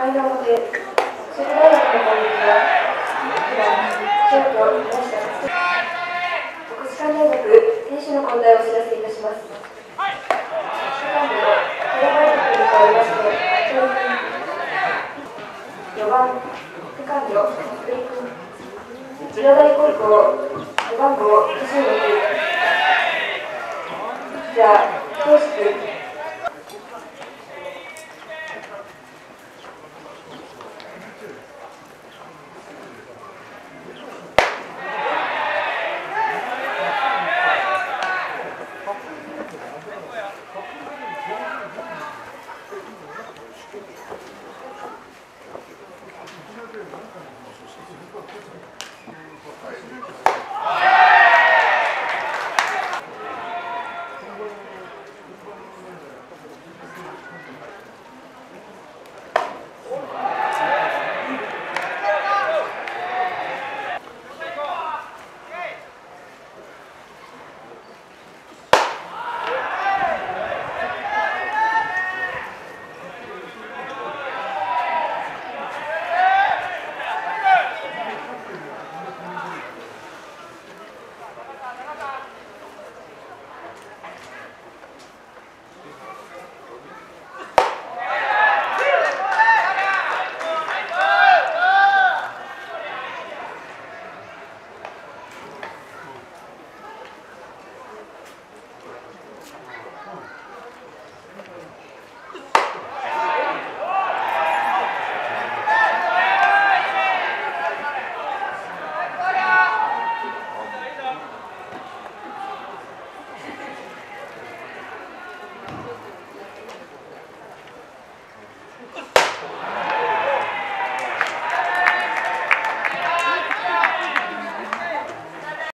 回の表、筑大学の攻撃は、1番、ショート、山下国士舘大学、選手の交代をお知らせいたします。4番、セカンド、福井君。浦大高校、背番号26。じゃあ、投手君。はい